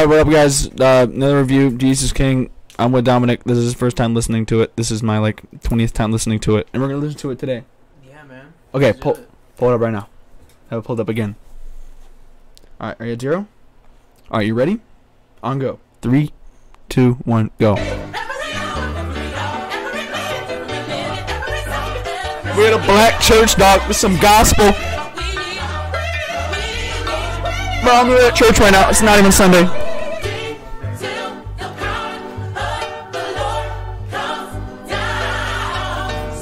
Alright, what up, guys? Uh, another review, Jesus King. I'm with Dominic. This is his first time listening to it. This is my, like, 20th time listening to it. And we're gonna listen to it today. Yeah, man. Okay, pull, it. pull it up right now. Have it pulled up again. Alright, are you at zero? Alright, you ready? On go. Three, two, one, go. We're the black church, dog. With some gospel. Bro, I'm at church right now. It's not even Sunday.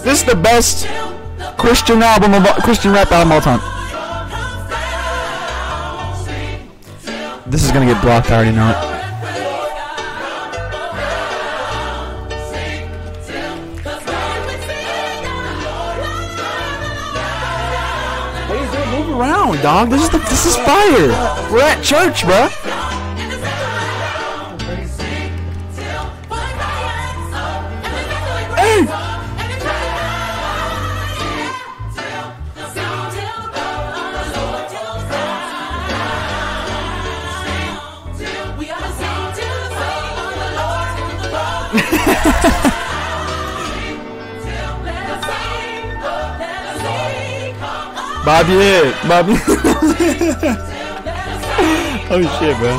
This is the best Christian album of all, Christian rap album of all time. This is gonna get blocked. I already know it. Move around, dog. This is the, this is fire. We're at church, bro. Bobby Ed. Bobby. oh shit, bro.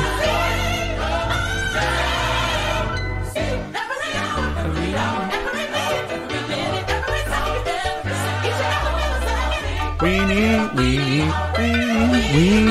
We need, we need, we need,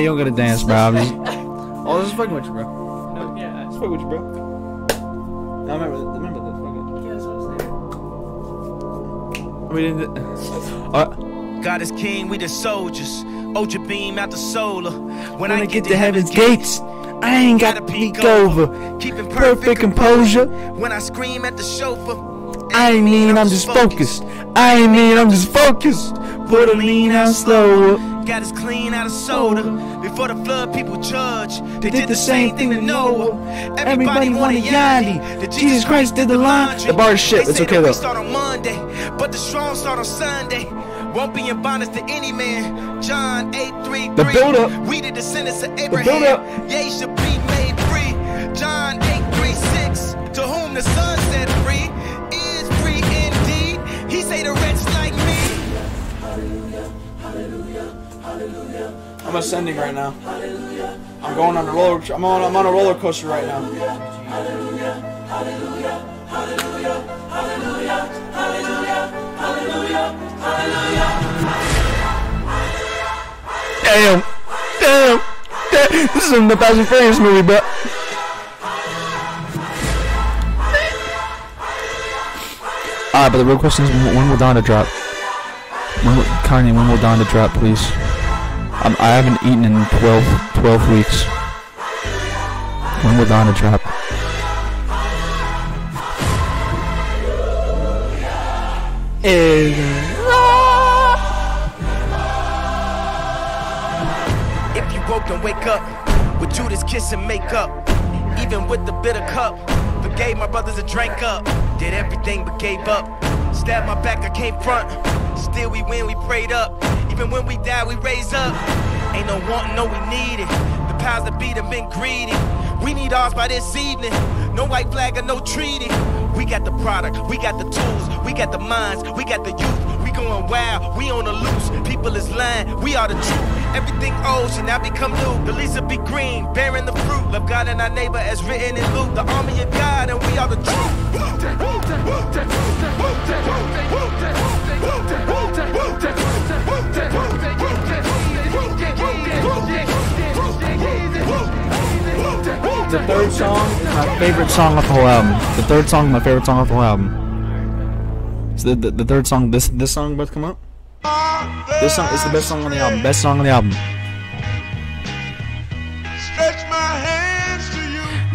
you don't gotta dance, bro. I'm just, oh, this is fucking with you, bro. No, yeah. It's fucking with you, bro. Now remember, remember this. Fucking. Yeah, that's what I'm saying. We didn't. Uh, God is king, we the soldiers. Ultra beam out the solar. When, when I get to heaven's gates, I ain't gotta peek over. Keeping Perfect composure. When I scream at the chauffeur. I ain't mean I'm just focused. I ain't mean I'm just focused. Put a lean out slower. Got us clean out of soda. Before the flood, people judge. They did the same thing to Noah. Everybody wanted Yandhi. That Jesus Christ did the line. The bar is shit. It's okay though. start on Monday, but the strong start on Sunday. Won't be in bondage to any man. John 8 3 The build-up. We the descendants of build-up. Abraham. Yea, should be made free. John 8 3 6. To whom the Son set I'm ascending right now. I'm going on a roller. I'm on. I'm on a roller coaster right now. Damn, damn, damn. This is in the Fast and Furious movie, but. Alright, but the real question is when will Donda drop? When will, Kanye, when will Donda drop, please? I'm, I haven't eaten in 12, 12 weeks. When will Donda drop? Is If you woke and wake up with Judas kiss and make up, even with the bitter cup, forgave my brothers and drank up, did everything but gave up. Stabbed my back, I came front. Still we win, we prayed up. Even when we die, we raise up. Ain't no wanting, no we need it. The powers that be have been greedy. We need ours by this evening. No white flag or no treaty. We got the product, we got the tools, we got the minds, we got the youth. We going wild, we on the loose. People is lying, we are the truth. Everything old should now become new. The leaves will be green, bearing the fruit. Love God and our neighbor as written in Luke. The army of God, and we are the the third song my favorite song of the whole album. The third song my favorite song of the whole album. So the, the, the third song, this this song about to come up. This song is the best song on the album. Best song on the album.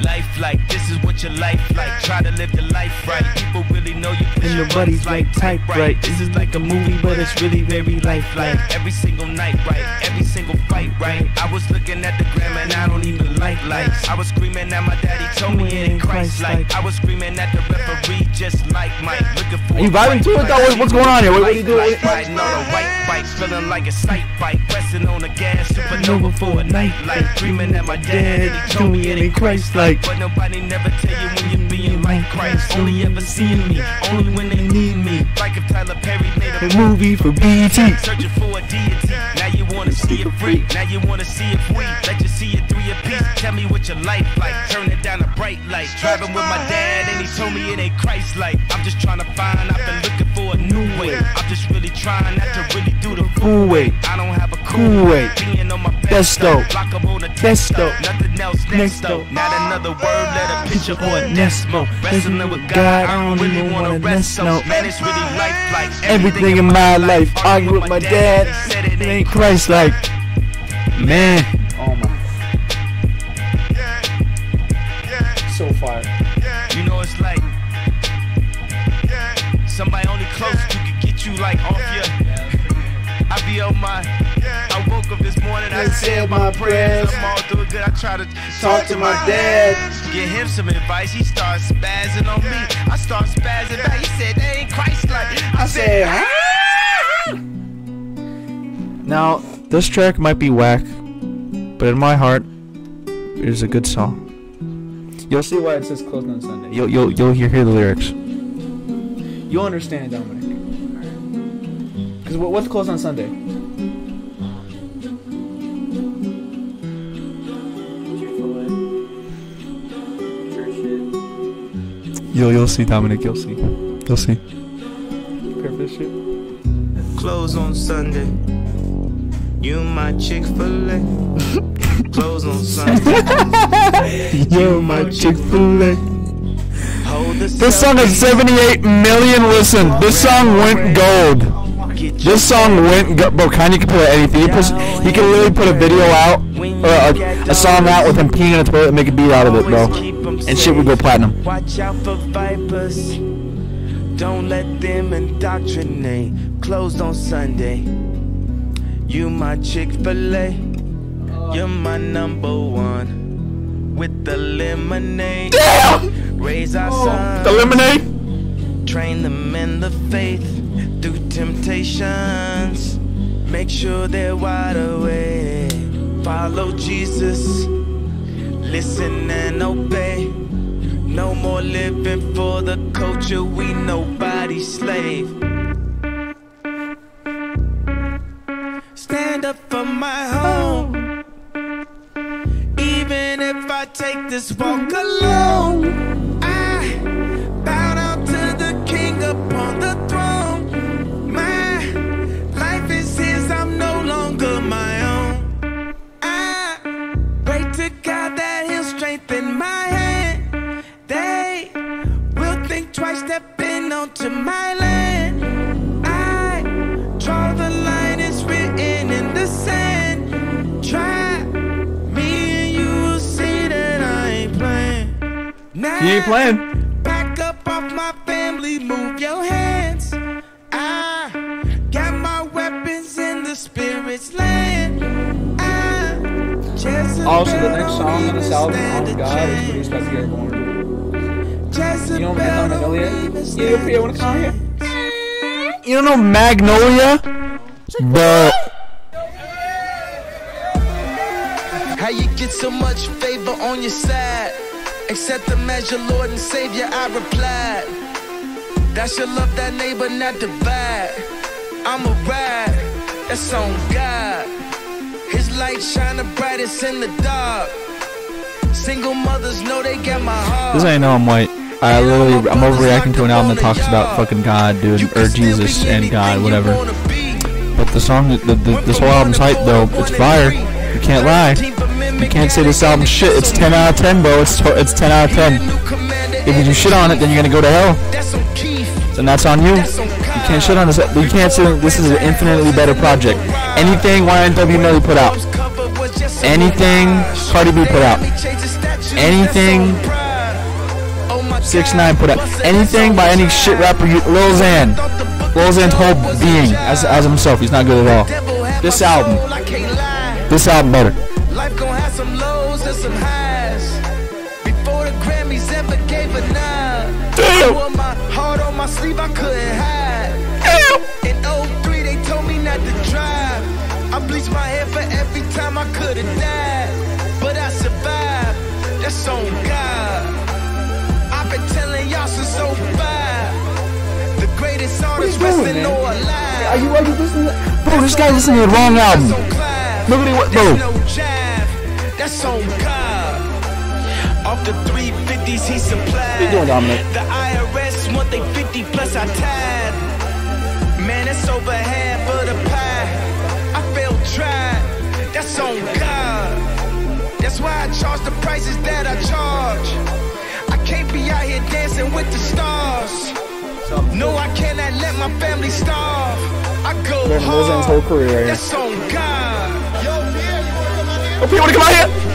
Life like this is what your life like. Try to live the life right. People really know you. And nobody's like type right. This is like a movie, but it's really very lifelike. Every single night, right? Every single fight, right? I was looking at the gram and I don't even like lights. I was screaming at my daddy, told me it ain't Christ like. I was screaming at the referee, just like Mike. Looking for Are you vibing to it though? What's going on here? What, what are you doing? Riding on a white bike, feeling like a sight bike, pressing on the gas, supernova for a night light. Dreaming at my dad, and he told me it ain't Christ like. But nobody never tell you when you're being like Christ. Only ever seeing me, only when they need me. Like if Tyler Perry made a movie for BET. Searching for a deity. Now you wanna see it free. Now you wanna see it free. Let you see it three a piece. Tell me what your life like. Turn it down a bright light. Driving with my dad and he told me it ain't Christ like. I'm just trying to find. I've been looking a new way. I'm just really trying not to really do the Cool way. I don't have a Cool way. Being on my Best though. Best though. Nothing else Next though. Not another word. Let a picture or a Nesmo. Nesmo. Wrestling with God. I don't really wanna rest. No. Man, it's really life like Everything in my life, argue with my dad. It ain't Christ like. Man. Like oh, off your. I be on my. I woke up this morning. I said my prayers. I'm all doing good. I try to talk to my dad. Get him some advice. He starts spazzing on me. I start spazzing back. He said that ain't Christ like. I said, huh? Now, this track might be whack, but in my heart, it is a good song. You'll see why it says closed on Sunday. You'll you'll you'll hear, hear the lyrics. You'll understand, Dominic. Because what, what's closed on Sunday? You'll you'll see, Dominic. You'll see. You'll see. Prepare for this shit. Close on Sunday. You my Chick Fil A. Close on Sunday. Yo, my Chick fil A. This song has 78 million listens. This song went gold. This song went go- bro. Kanye can put anything. He, puts, he can literally put a video out or a, a song out with him peeing in a toilet and make a beat out of it, bro. And shit would go platinum. Watch out for vipers. Don't let them indoctrinate. Closed on Sunday. You my Chick fil A. You're my number one. With the lemonade. Damn! Raise our oh, sons. The lemonade. Train them in the faith through temptations. Make sure they're wide awake. Follow Jesus. Listen and obey. No more living for the culture. We nobody's slave. Stand up for my home. Even if I take this walk Back my family, move your hands. I got my weapons in the spirit's land. Jezebel Also, the next song on this album, even On oh God, is produced by Pierre Bourne. chance. You don't know Magnolia? don't You don't- you a wanna come here? chance. You don't know Magnolia? Bro. How you get so much favor on your side? Accept the measure, Lord and Savior, I replied. That's your love, that neighbor, not divide. I'm a ride, that's on God. His light shine the brightest in the dark. Single mothers know they get my heart. This ain't know I'm white. I literally, I'm overreacting to an album that talks about fucking God, dude, or Jesus and God, whatever. But the song, the, the, this whole album's hype though. It's fire. You can't lie. You can't say this album shit. It's 10 out of 10, bro. It's it's 10 out of 10. If you do shit on it, then you're gonna go to hell. Then that's on you. You can't shit on this. You can't say this is an infinitely better project. Anything YNW Melly put out, anything Cardi B put out, anything Six Nine put out, anything by any shit rapper, you, Lil Xan, Lil Xan's whole being as as himself, he's not good at all. This album, this album better. My sleeve, I couldn't hide. In 03, they told me not to drive. I bleached my hair for every time I could've died. But I survived, that's on God. I've been telling y'all since 05. The greatest artist doing, man? or alive. Are you are you listening? To, bro, this guy listening to the wrong album. Look at what, bro. that's on God. Off the 350s he supplied. What you doing, Dominic? The IRS want they 50 plus I tied. Man, it's over half of the pie. I felt tried, that's on God. That's why I charge the prices that I charge. I can't be out here dancing with the stars. No, I cannot let my family starve. I go Lil hard. Whole career right. That's on God. Oh, Yo, Pierre, you wanna come out here? Oh, Pete, wanna come out here?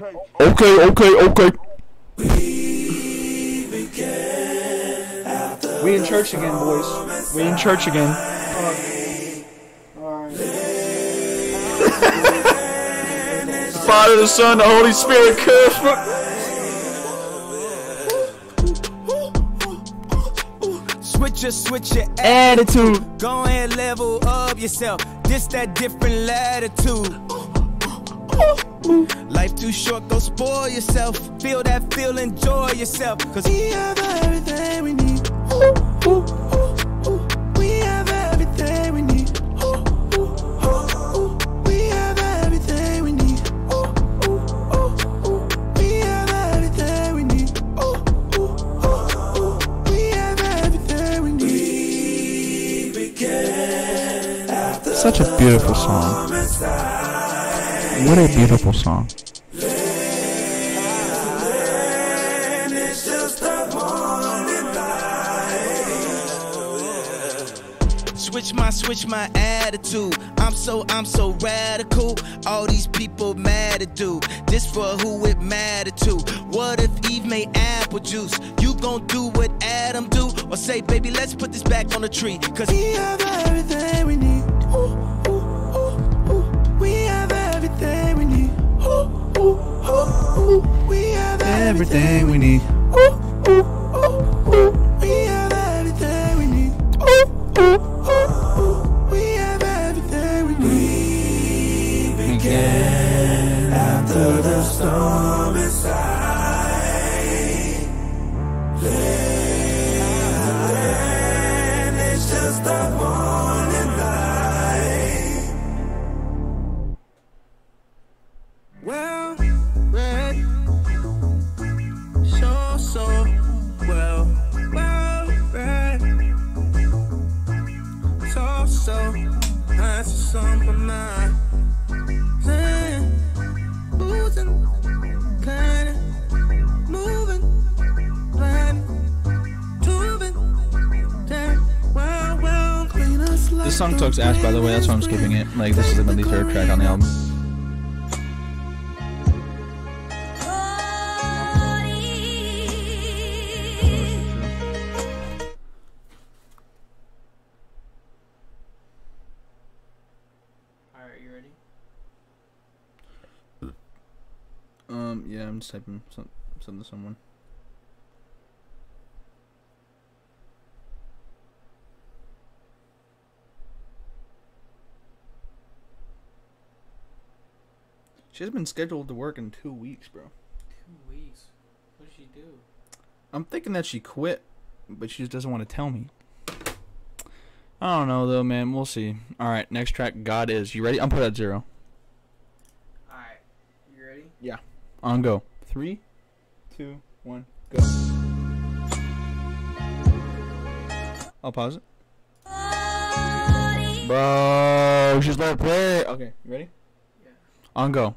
Okay, okay, okay. We in church again, boys. We in church again. Father, the Son, the Holy Spirit, curse. Switch your, switch your Attitude. Go ahead, level up yourself. This that different latitude. Life too short, go spoil yourself. Feel that feel, enjoy yourself. Cause we have everything we need. We need. Such a beautiful song. What a beautiful song. Switch my, switch my attitude. I'm so, I'm so radical. All these people mad at dude. This for who it matter to. What if Eve made apple juice? You gon' do what Adam do? Or say, baby, let's put this back on the tree. Cause we have everything we need. Ooh, ooh, ooh, ooh. We have everything we need. Ooh, ooh, ooh, ooh. We have Everything we need. we have everything we need. We like This song talks ass, by the way. That's why I'm skipping it. Like this is the least favorite track on the album. Alright, you ready? Um, yeah, I'm just typing some, something to someone. She has been scheduled to work in two weeks, bro. Two weeks. What did she do? I'm thinking that she quit, but she just doesn't want to tell me. I don't know though, man. We'll see. All right, next track. God is. You ready? I'm put at zero. Alright. You ready? Yeah. On go. Three, two, one, go. I'll pause it. Bro, she's let it play. Okay, you ready? Yeah. On go.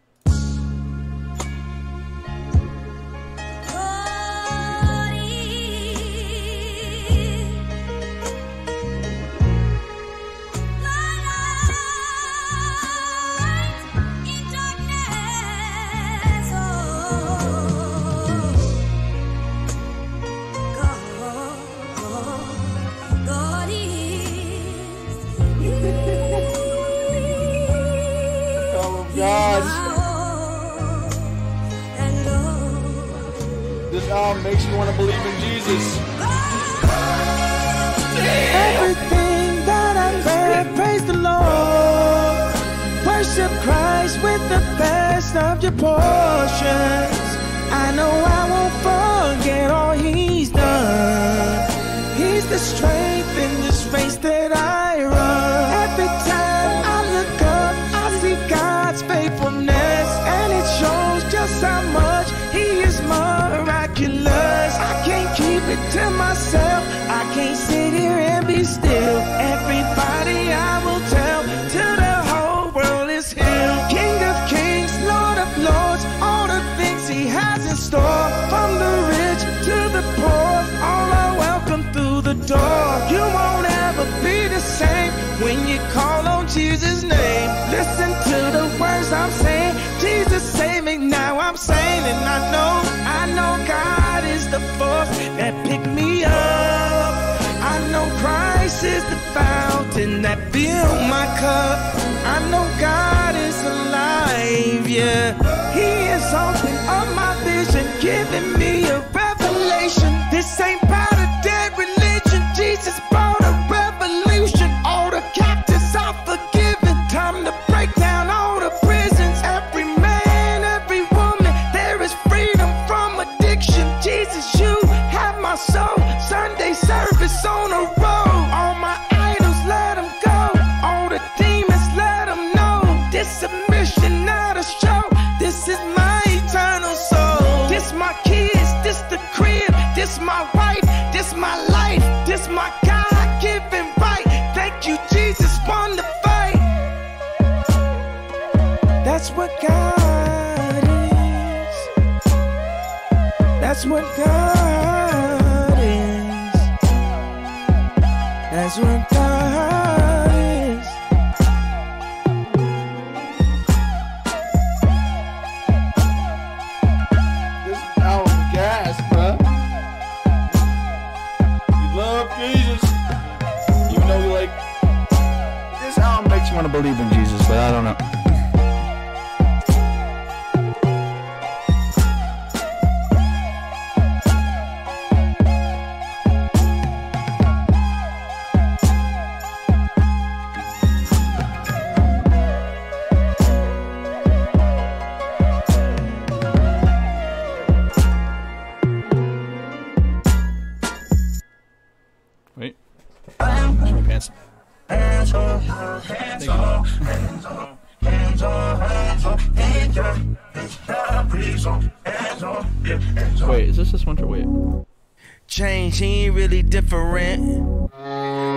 Fountain that filled my cup. I know God is alive, yeah. He is opened up my vision, giving me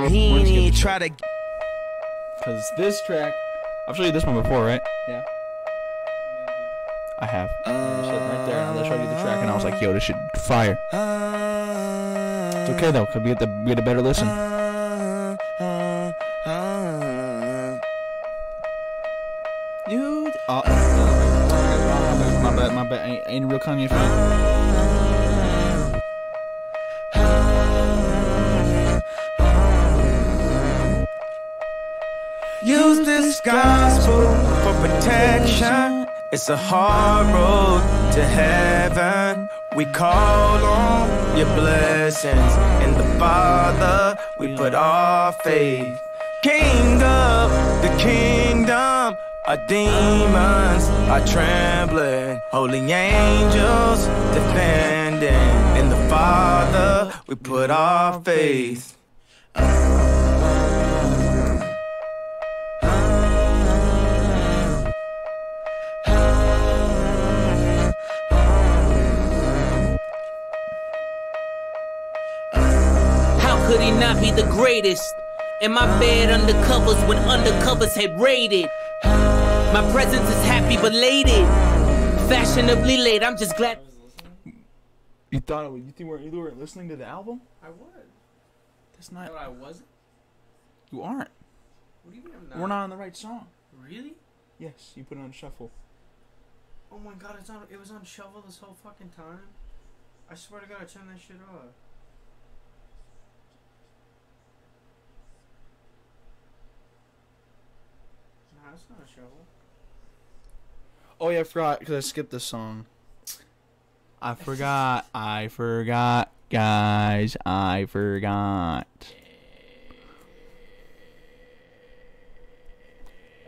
He ain't even try to. Because this track, I've showed you this one before, right? Yeah. I have. I'm right there, and I showed you the track, and I was like, "Yo, this shit fire." It's okay though, cause we get the we get a better listen. You. Oh, oh, oh, oh, my bad, my bad. Ain't, ain't a real Kanye fan. This gospel for protection. It's a hard road to heaven. We call on your blessings. In the Father, we put our faith. King of the kingdom, our demons are trembling. Holy angels defending. In the Father, we put our faith. Not be the greatest? In my bed undercovers when undercovers had raided. My presence is happy belated. Fashionably late, I'm just glad. You thought it was, you think we're, you weren't listening to the album? I would. That's not. No, I wasn't. You aren't. What do you mean I'm not? We're not on the right song. Really? Yes, you put it on shuffle. Oh my god, it's on. It was on shovel this whole fucking time. I swear to God, I turned that shit off. It's not a shovel. Oh yeah, I forgot because I skipped this song. I forgot. I forgot, guys. I forgot.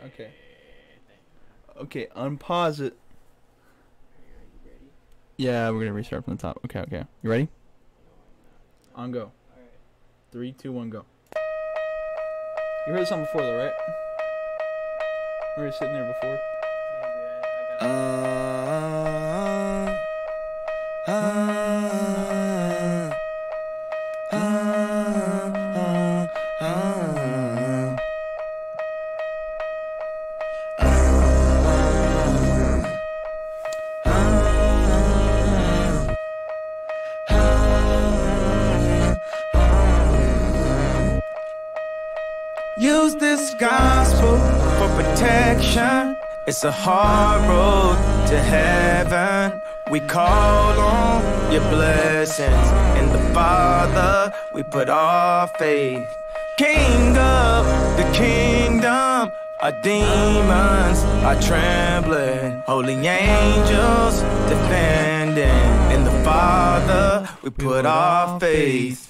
Okay. Okay, unpause it. Yeah, we're gonna restart from the top. Okay, okay. You ready? On go. Three, two, one, go. You heard this song before, though, right? We were sitting there before. Use this gospel protection. It's a hard road to heaven. We call on your blessings. In the Father, we put our faith. King of the kingdom, our demons are trembling. Holy angels defending. In the Father, we put our faith.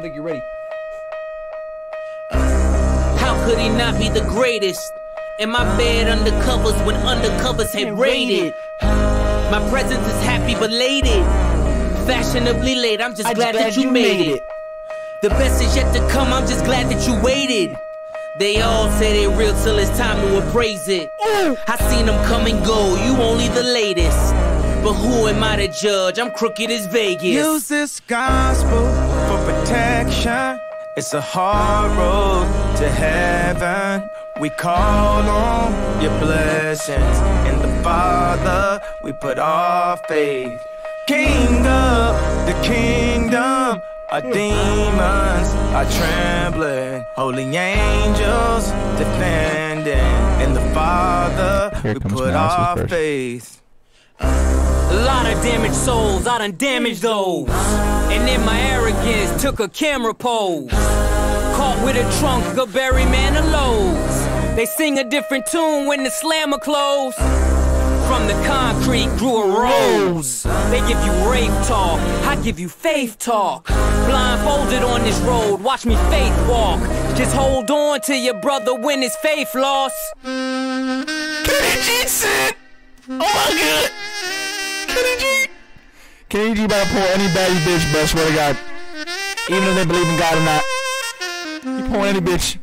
Don't think you're ready. How could he not be the greatest? In my bed undercovers when undercovers had raided. My presence is happy belated. Fashionably late, I'm just glad, that you made it. The best is yet to come, I'm just glad that you waited. They all say they real till it's time to appraise it. I seen them come and go, you only the latest. But who am I to judge? I'm crooked as Vegas. Use this gospel for protection. It's a hard road to heaven. We call on your blessings. In the Father, we put our faith. King of the kingdom, our demons are trembling. Holy angels defending. In the Father, Here we put our faith. A lot of damaged souls, I done damaged those. And in my arrogance, took a camera pose. Caught with a trunk a berry man of Barry. They sing a different tune when the slammer close. From the concrete grew a rose. They give you rape talk, I give you faith talk. Blindfolded on this road, watch me faith walk. Just hold on to your brother when his faith lost. Kenny about to pull any baddie bitch, but I swear to God. Even if they believe in God or not. He pull any bitch.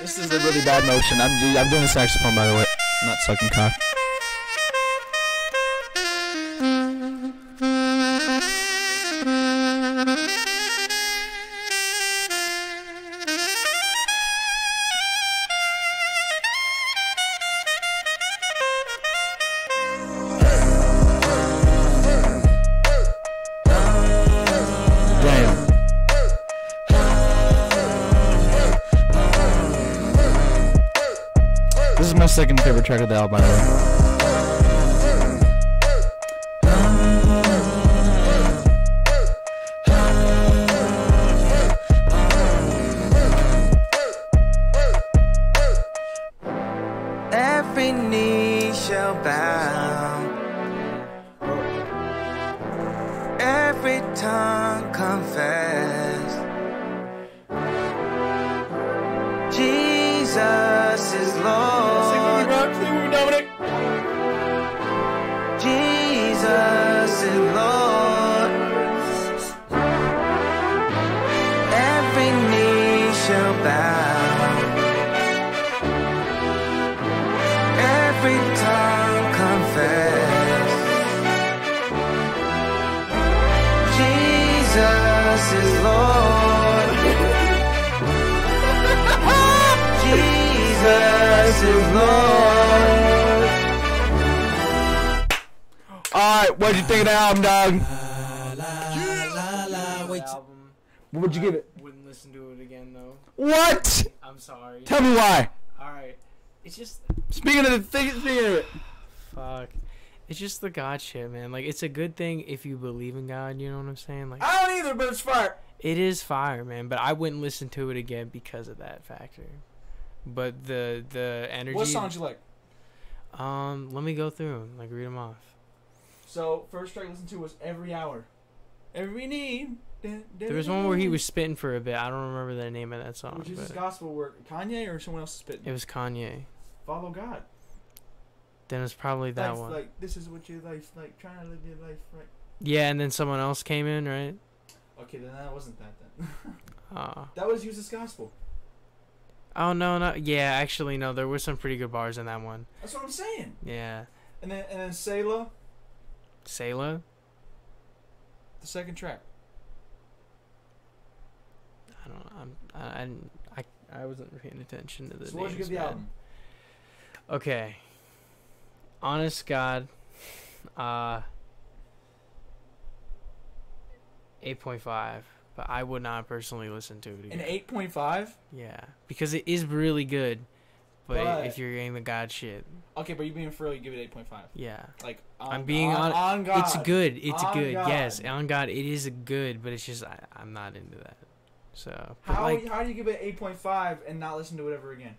This is a really bad motion. I'm, I'm doing the saxophone, by the way. I'm not sucking cock. Second favorite track of the album, by the way. Alright, what'd you think of the album. Wait. What would you give it? Wouldn't listen to it again though. What? I'm sorry. Tell me why. All right. It's just Speaking of the thing, speaking of it. fuck. It's just the God shit, man. Like it's a good thing if you believe in God. You know what I'm saying? Like I don't either, but it's fire. it is fire, man. But I wouldn't listen to it again because of that factor. But the the energy. What songs you like? Um, let me go through them. Like read them off. So first track I listened to was Every Hour. Every need. There was one where he was spitting for a bit. I don't remember the name of that song. Which is his gospel work. Kanye or someone else spitting? it was Kanye. Follow God. Then it's probably that That's one. like this is what your life like. Trying to live your life right. yeah, and then someone else came in, right? Okay, then that wasn't that then. Uh, that was Jesus gospel. oh no, no. Yeah, actually, no. There were some pretty good bars in that one. That's what I'm saying. Yeah, And then and then Selah, Selah. the second track. I don't. know. I'm. I. I. I wasn't paying attention to the so what would you names, give the album? Okay. Honest God. Uh. Eight point five, but I would not personally listen to it again. An eight point five. Yeah, because it is really good, but, But- if you're getting the God shit, Okay, but you being for real, you give it eight point five. yeah, Like on, I'm being on, on- on God. it's good. It's good. God. Yes, on God, it is good, but it's just I, I'm not into that. So, How like how do you give it eight point five and not listen to it ever again?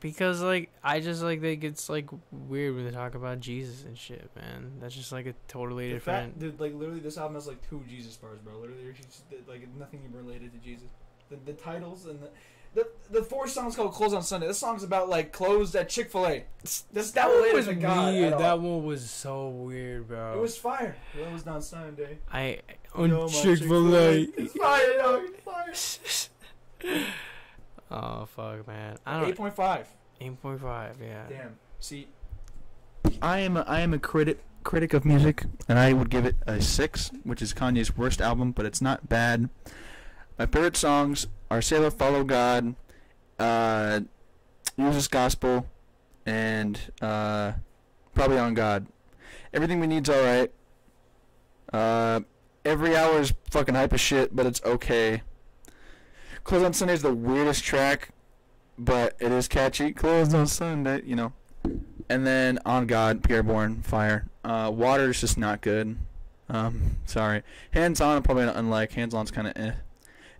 because like I just like think it's like weird when they talk about Jesus and shit, man. That's just like a totally The different. fact, dude, like literally, this album has like two Jesus bars, bro. Literally, just, like nothing even related to Jesus. The, the titles and the, the the fourth song's called "Close on Sunday." This song's about like closed at Chick Fil A. That's that one was weird. That one was so weird, bro. It was fire. It was on Sunday. I Yo, on my Chick Fil A. It's fire, dog. It's fire. Oh fuck, man. I don't. Eight point five. Eight point five. Yeah. Damn. See, I am a, I am a critic critic of music, and I would give it a six, which is Kanye's worst album, but it's not bad. My favorite songs are "Selah," "Follow God," uh, "Jesus Gospel," and uh, probably "On God." Everything we need's all right. Uh, every hour is fucking hype as shit, but it's okay. Close on Sunday is the weirdest track but it is catchy. Closed on Sunday, you know. And then on God, Pierre Bourne, Fire. Uh, Water is just not good. Um, sorry. Hands on, probably not unlike. Hands on's kind of eh.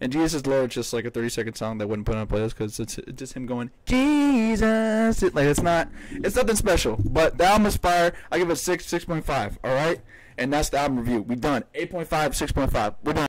And Jesus Lord, just like a 30 second song that wouldn't put on a playlist because it's, just him going Jesus. It, like it's not, it's nothing special. But the album is fire. I give it six, 6.5. All right, and that's the album review. We done 8.5, 6.5. We're done.